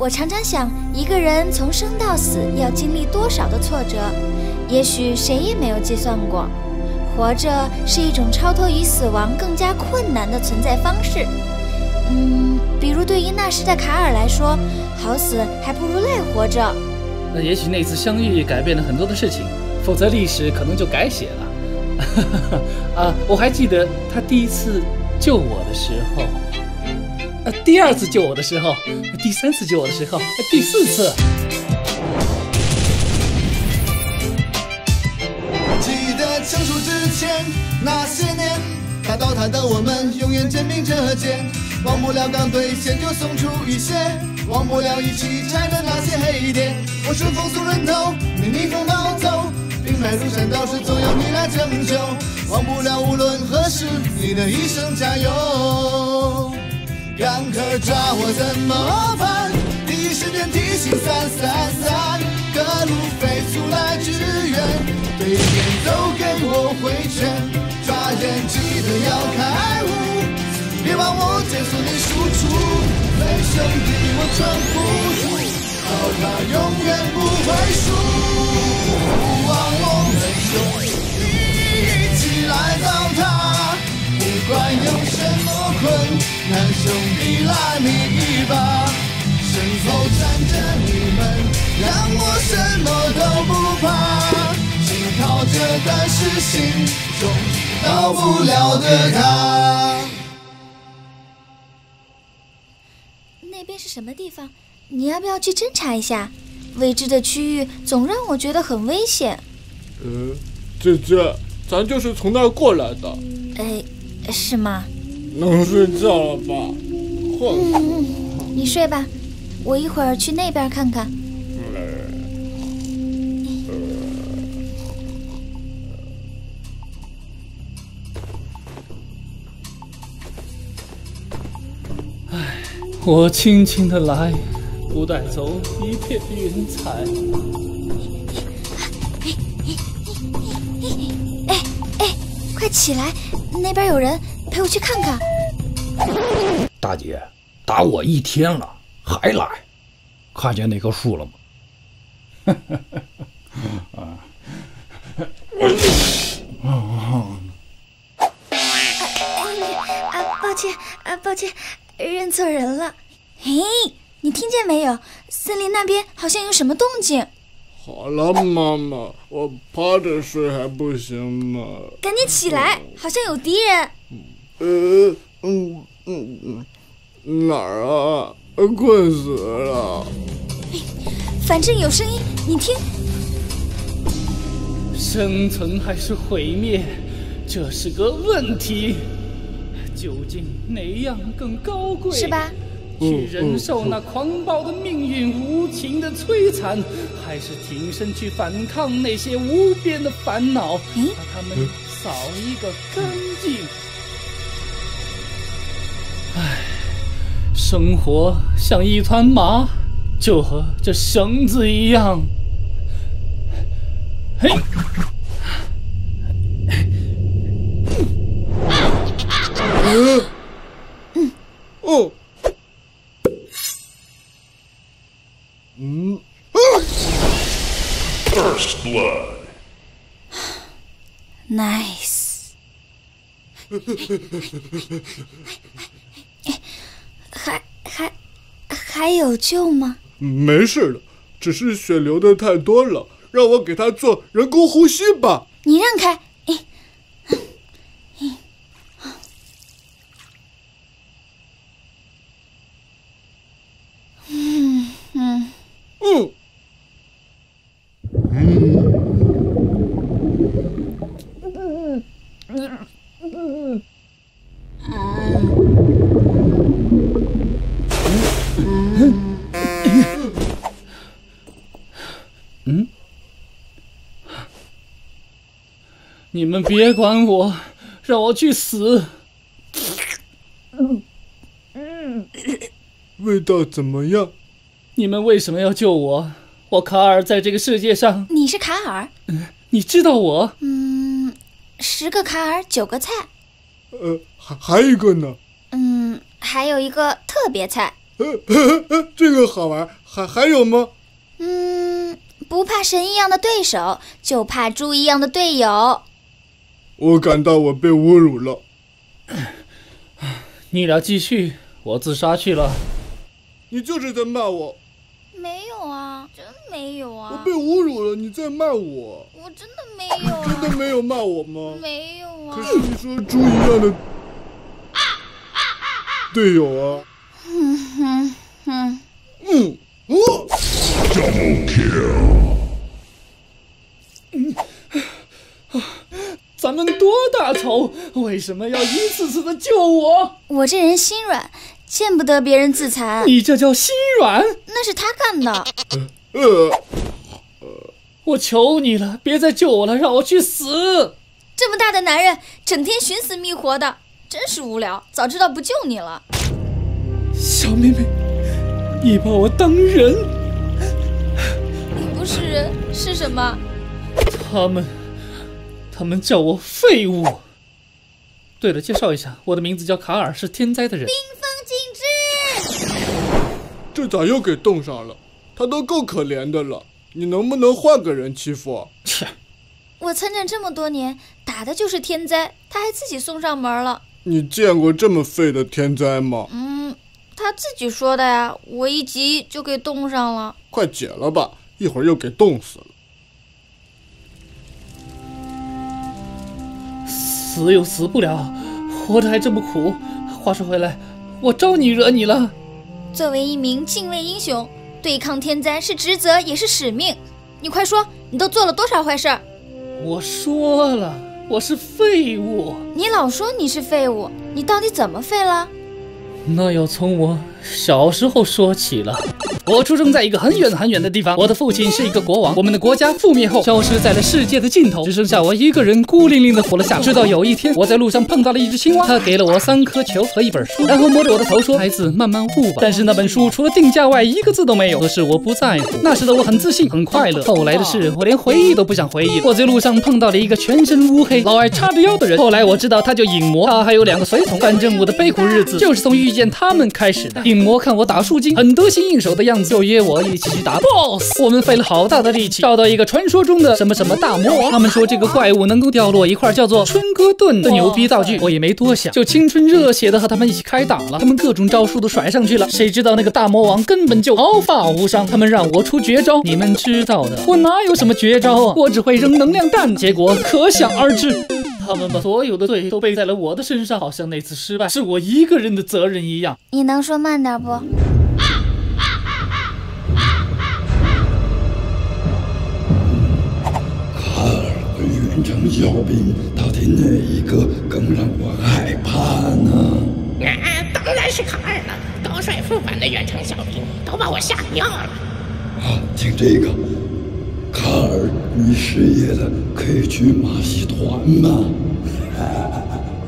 我常常想，一个人从生到死要经历多少的挫折，也许谁也没有计算过。活着是一种超脱于死亡更加困难的存在方式。嗯，比如对于那时的卡尔来说，好死还不如赖活着。那也许那次相遇改变了很多的事情，否则历史可能就改写了。啊，我还记得他第一次救我的时候，呃，第二次救我的时候，第三次救我的时候，第四次。记得成熟之前那些年，他倒他的我们永远肩并着肩，忘不了刚兑现就送出一些，忘不了一起拆的那些黑点。我是风送人头，你逆风暴走。迈入山倒是，总有你来拯救。忘不了无论何时，你的一声加油。赶客抓我怎么办？第一时间提醒三三三，各路飞速来支援，对面都给我回拳。抓人记得要开悟，别把我减速你输出。飞兄弟我撑不住，好他永远不会输。不忘我们兄弟一起来到他，不管有什么困难，兄弟拉你一把，身后站着你们，让我什么都不怕。紧靠着但是心中到不了的他。那边是什么地方？你要不要去侦查一下？未知的区域总让我觉得很危险。呃，姐姐，咱就是从那儿过来的。哎，是吗？能睡觉了吧？嗯，你睡吧，我一会儿去那边看看。唉，我轻轻的来，不带走一片云彩。哎哎快起来！那边有人，陪我去看看。大姐，打我一天了，还来？看见那棵树了吗？啊！啊！抱歉啊！抱歉，认错人了。嘿，你听见没有？森林那边好像有什么动静。好了，妈妈，我趴着睡还不行吗？赶紧起来，好像有敌人。呃，嗯嗯嗯，哪儿啊？困死了。反正有声音，你听。生存还是毁灭，这是个问题。究竟哪样更高贵？是吧？去忍受那狂暴的命运无情的摧残，还是挺身去反抗那些无边的烦恼，把他们扫一个干净？唉，生活像一团麻，就和这绳子一样。嘿。嗯，哦。嗯，First blood。Nice。还还还有救吗？没事的，只是血流的太多了，让我给他做人工呼吸吧。你让开。你们别管我，让我去死。嗯嗯，味道怎么样？你们为什么要救我？我卡尔在这个世界上。你是卡尔？嗯，你知道我？嗯，十个卡尔九个菜。呃，还还一个呢？嗯，还有一个特别菜。呃 这个好玩，还还有吗？嗯，不怕神一样的对手，就怕猪一样的队友。我感到我被侮辱了。你俩继续，我自杀去了。你就是在骂我，没有啊，真没有啊我啊被，侮辱了，你在骂我，我真的没有啊真的啊，没有骂我吗？没有啊可啊。是你说猪一样的队友啊，嗯嗯，嗯，哦，咱们多大仇？为什么要一次次的救我？我这人心软，见不得别人自残，你这叫心软？那是他干的。呃，我求你了，别再救我了，让我去死！这么大的男人，整天寻死觅活的，真是无聊。早知道不救你了。小妹妹，你把我当人？你不是人是什么？他们，他们叫我废物。对了，介绍一下，我的名字叫卡尔，是天灾的人。冰封禁制。这咋又给冻上了？他都够可怜的了，你能不能换个人欺负？切，我参战这么多年，打的就是天灾，他还自己送上门了。你见过这么废的天灾吗？嗯，他自己说的呀，我一急就给冻上了。快解了吧，一会儿又给冻死了。死又死不了，活着还这么苦。话说回来，我招你惹你了？作为一名禁卫英雄，对抗天灾是职责也是使命。你快说，你都做了多少坏事儿？我说了，我是废物。你老说你是废物，你到底怎么废了？那要从我小时候说起了。我出生在一个很远很远的地方，我的父亲是一个国王，我们的国家覆灭后消失在了世界的尽头，只剩下我一个人孤零零的活了下来。直到有一天，我在路上碰到了一只青蛙，它给了我三颗球和一本书，然后摸着我的头说：“孩子，慢慢悟吧。”但是那本书除了定价外，一个字都没有。可是我不在乎，那时的我很自信，很快乐。后来的事，我连回忆都不想回忆。我在路上碰到了一个全身乌黑、老爱叉着腰的人，后来我知道他叫影魔，他还有两个随从。反正我的悲苦日子就是从遇见他们开始的。影魔看我打树精，很得心应手的样子，就约我一起去打 BOSS。我们费了好大的力气，找到一个传说中的什么什么大魔王。他们说这个怪物能够掉落一块叫做春哥盾的牛逼道具，我也没多想，就青春热血的和他们一起开打了。他们各种招数都甩上去了，谁知道那个大魔王根本就毫发无伤。他们让我出绝招，你们知道的，我哪有什么绝招啊？我只会扔能量弹，结果可想而知。他们把所有的罪都背在了我的身上，好像那次失败是我一个人的责任一样。你能说慢点不？卡尔和远程小兵到底哪一个更让我害怕呢？啊，当然是卡尔了！高帅副版的远程小兵都把我吓尿了。啊，听这个，卡尔，你失业了，可以去马戏团吗？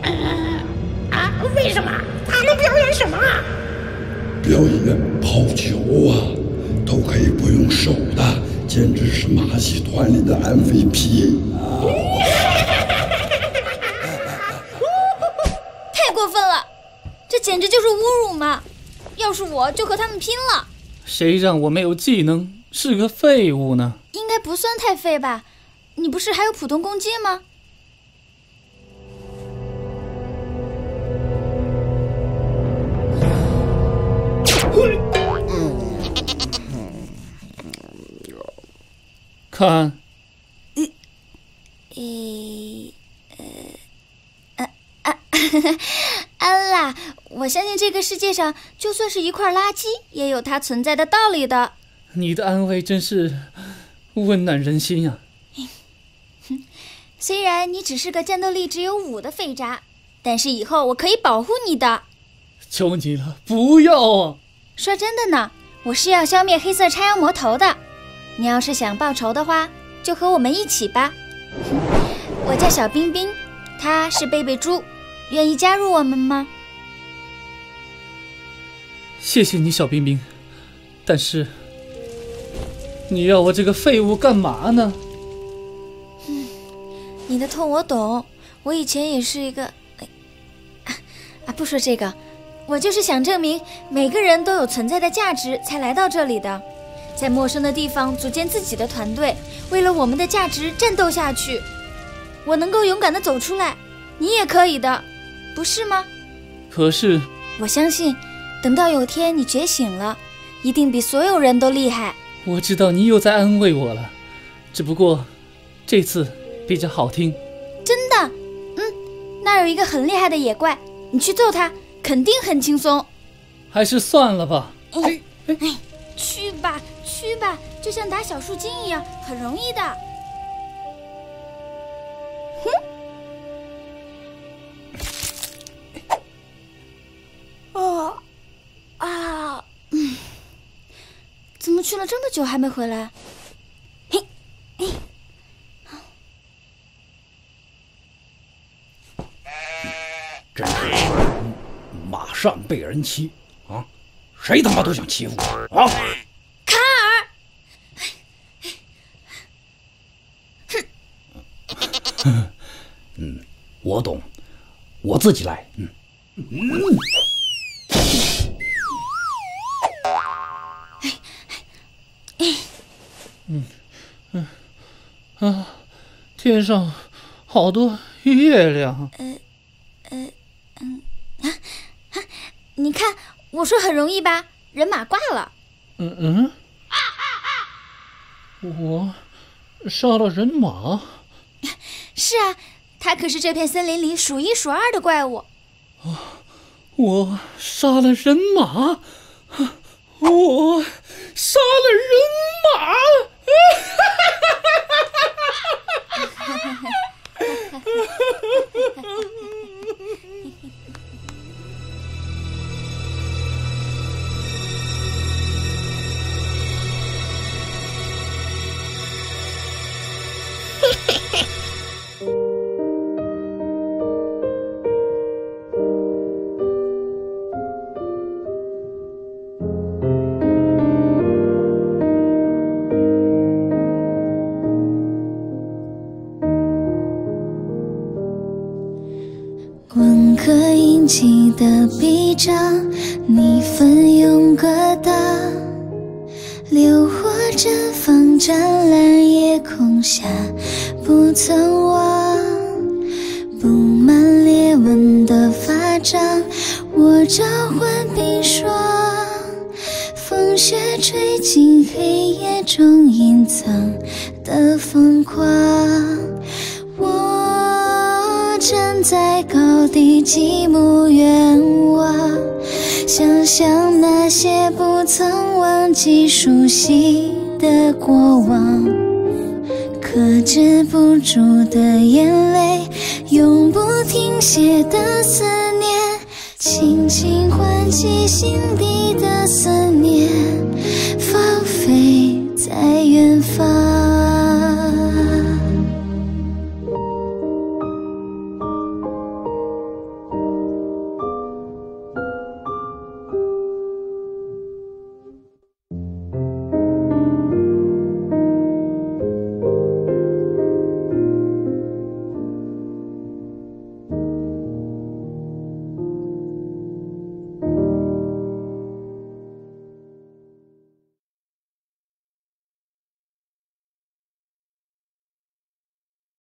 啊，为什么？他们表演什么啊？表演抛球啊，都可以不用手的，简直是马戏团里的 MVP。太过分了，这简直就是侮辱嘛！要是我就和他们拼了。谁让我没有技能，是个废物呢？应该不算太废吧？你不是还有普通攻击吗？看，一，呃，啊啊，安啦，我相信这个世界上就算是一块垃圾，也有它存在的道理的。你的安慰真是温暖人心呀、虽然你只是个战斗力只有五的废渣，但是以后我可以保护你的。求你了，不要啊！说真的呢，我是要消灭黑色叉腰魔头的。你要是想报仇的话，就和我们一起吧。我叫小冰冰，他是贝贝猪，愿意加入我们吗？谢谢你，小冰冰。但是，你要我这个废物干嘛呢？嗯你的痛我懂，我以前也是一个，哎啊啊！不说这个，我就是想证明每个人都有存在的价值，才来到这里的。在陌生的地方组建自己的团队，为了我们的价值战斗下去。我能够勇敢地走出来，你也可以的，不是吗？可是，我相信，等到有天你觉醒了，一定比所有人都厉害。我知道你又在安慰我了，只不过这次比较好听。真的？嗯，那儿有一个很厉害的野怪，你去揍他，肯定很轻松。还是算了吧。哎哎，去吧去吧，就像打小树精一样，很容易的。了这么久还没回来？嘿，嘿，真是马上被人欺啊！谁他妈都想欺负我啊！卡尔，哼，嗯，我懂，我自己来。嗯嗯。嗯天上好多月亮。呃呃嗯啊啊！你看，我说很容易吧？人马挂了。嗯嗯。我杀了人马。是啊，他可是这片森林里数一数二的怪物。啊！我杀了人马。我杀了人马！ハハハハ。你奋勇疙瘩，流火绽放，湛蓝夜空下不曾忘。布满裂纹的发杖，我召唤冰霜，风雪吹进黑夜中隐藏的疯狂。我在高地极目远望，想象那些不曾忘记熟悉的过往，克制不住的眼泪，永不停歇的思念，轻轻唤起心底的思念，放飞在远方。